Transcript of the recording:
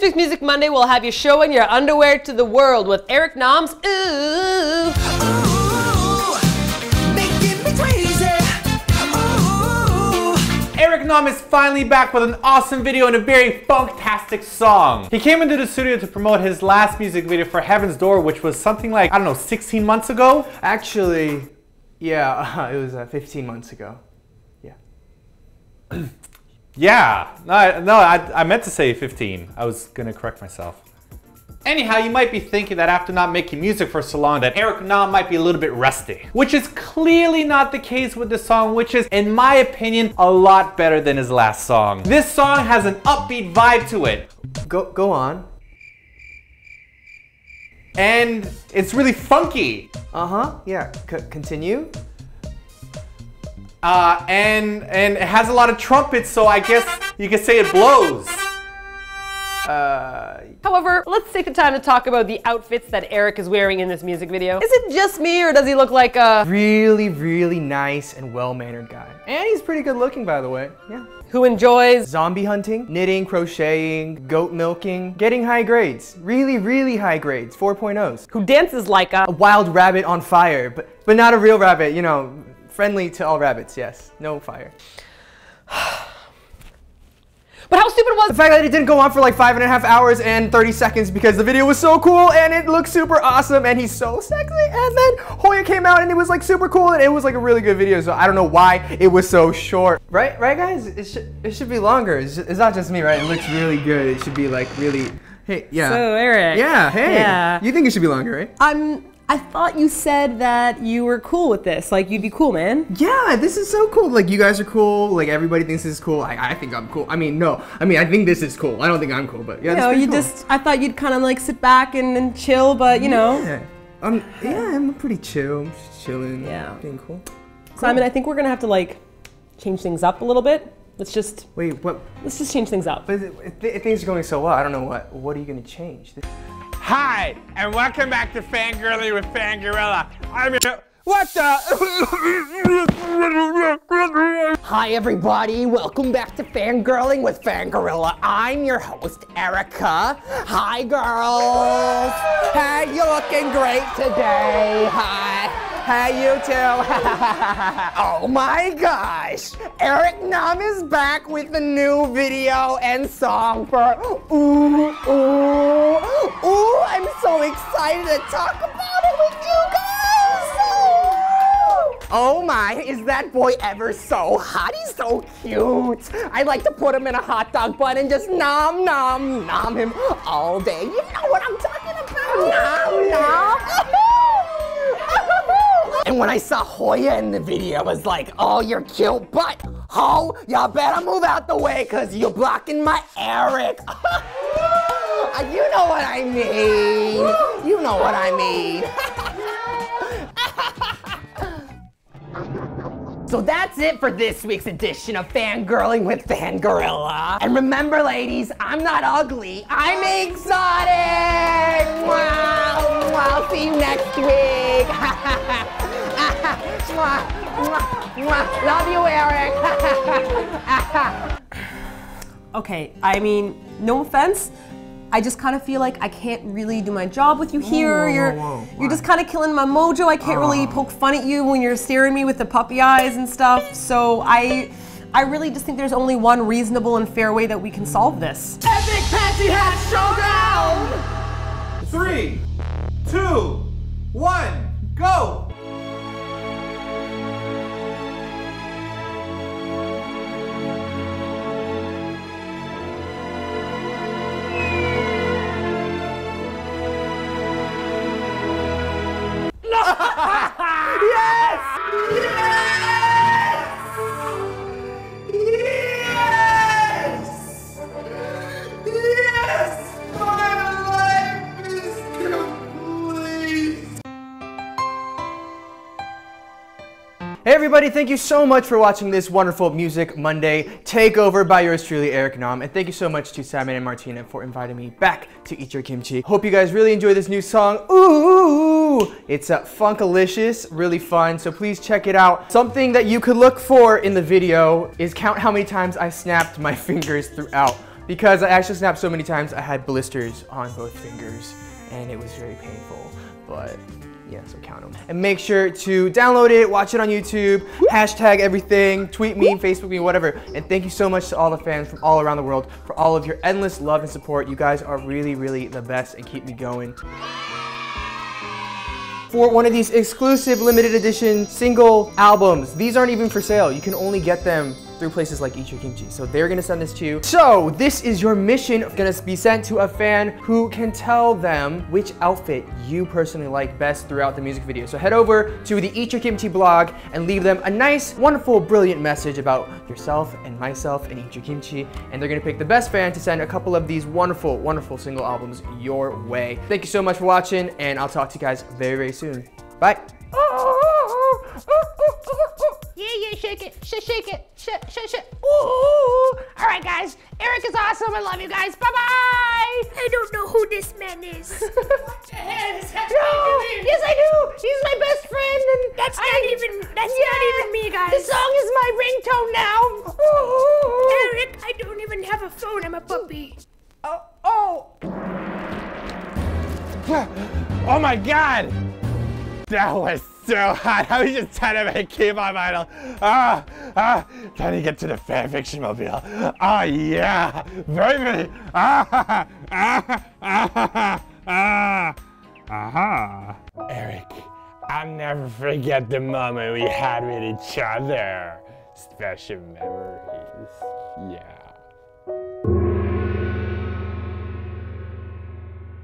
This week's Music Monday will have you showing your underwear to the world with Eric Nam's Ooh. Eric Nam is finally back with an awesome video and a very funktastic song. He came into the studio to promote his last music video for Heaven's Door, which was something like, I don't know, 16 months ago? Actually, yeah, it was uh, 15 months ago. Yeah. Yeah, no, I, no, I, I meant to say 15. I was gonna correct myself. Anyhow, you might be thinking that after not making music for so long that Eric Nam might be a little bit rusty. Which is clearly not the case with this song, which is, in my opinion, a lot better than his last song. This song has an upbeat vibe to it. Go, go on. And it's really funky. Uh-huh, yeah, C continue. Uh, and, and it has a lot of trumpets, so I guess you could say it blows. Uh, However, let's take the time to talk about the outfits that Eric is wearing in this music video. Is it just me or does he look like a really, really nice and well-mannered guy. And he's pretty good looking, by the way, yeah. who enjoys Zombie hunting, knitting, crocheting, goat milking, getting high grades. Really, really high grades, 4.0s. who dances like a A wild rabbit on fire, but, but not a real rabbit, you know, friendly to all rabbits, yes. No fire. But how stupid was The fact that it didn't go on for like five and a half hours and 30 seconds because the video was so cool and it looked super awesome and he's so sexy. And then Hoya came out and it was like super cool and it was like a really good video. So I don't know why it was so short. Right, right guys? It should, it should be longer. It's, ju- it's not just me, right? It looks really good. It should be like really, hey, yeah. So Eric. yeah, hey. Yeah. You think it should be longer, right? I'm I thought you said that you were cool with this. Like you'd be cool, man. Yeah, this is so cool. Like you guys are cool. Like everybody thinks this is cool. I, I think I'm cool. I mean, no. I mean, I think this is cool. I don't think I'm cool, but yeah, You this know, is you cool. just I thought you'd kind of like sit back and, and chill, but you know. Yeah. Um, yeah, I'm pretty chill. I'm just chilling. Yeah. Being cool. Simon, I think we're gonna have to like change things up a little bit. Let's just Wait, what? let's just change things up. But if things are going so well, I don't know what. What are you gonna change? Hi, and welcome back to Fangirly with Fangorilla. I'm your. What the? Hi everybody, welcome back to Fangirling with Fangorilla. I'm your host, Erica. Hi girls. Hey, you're looking great today. Hi. Hey, you too. oh my gosh. Eric Nam is back with the new video and song for Ooh, Ooh. I'm so excited to talk about it with you guys. Oh my, is that boy ever so hot? He's so cute. I'd like to put him in a hot dog bun and just nom nom nom him all day. You know what I'm talking about? Nom nom. And when I saw Hoya in the video, I was like, oh, you're cute, but Ho, y'all better move out the way because you're blocking my Eric. you know what I mean. You know what I mean. So that's it for this week's edition of Fangirling with Fangorilla. And remember, ladies, I'm not ugly, I'm exotic! Wow, wow, see you next week! Mwah, mwah, mwah. Love you, Eric! Okay, I mean, no offense. I just kind of feel like I can't really do my job with you here. whoa, you're whoa, you're just kind of killing my mojo. I can't really ah. poke fun at you when you're staring me with the puppy eyes and stuff. So I I really just think there's only one reasonable and fair way that we can solve this. Epic Patsy Everybody, thank you so much for watching this wonderful Music Monday takeover by yours truly, Eric Nam. And thank you so much to Simon and Martina for inviting me back to Eat Your Kimchi. Hope you guys really enjoy this new song. Ooh! It's uh, funkalicious, really fun, so please check it out. Something that you could look for in the video is count how many times I snapped my fingers throughout because I actually snapped so many times I had blisters on both fingers and it was very painful. But yeah, so count them. And make sure to download it, watch it on YouTube, hashtag everything, tweet me, Facebook me, whatever. And thank you so much to all the fans from all around the world for all of your endless love and support. You guys are really, really the best and keep me going for one of these exclusive limited edition single albums. These aren't even for sale. You can only get them through places like Eat Kimchi. So they're gonna send this to you. So this is your mission gonna be sent to a fan who can tell them which outfit you personally like best throughout the music video. So head over to the Eat Kimchi blog and leave them a nice, wonderful, brilliant message about yourself and myself and Eat Kimchi. And they're gonna pick the best fan to send a couple of these wonderful, wonderful single albums your way. Thank you so much for watching and I'll talk to you guys very, very soon. Bye. Shake it, sh shake it, sh sh sh. Ooh! All right, guys. Eric is awesome. I love you guys. Bye bye. I don't know who this man is. No, yes, I do. He's my best friend, and That's I- not even. That's Yeah. not even me, guys. The song is my ringtone now. Ooh. Eric, I don't even have a phone. I'm a puppy. Oh, oh. Oh my god! That was so hot. I was just trying to make K-pop idol. Ah, ah, trying to get to the fanfiction mobile. Oh yeah, baby. Ah, ah, ah, ah, ah. Uh -huh. Eric, I'll never forget the moment we had with each other. Special memories. Yeah.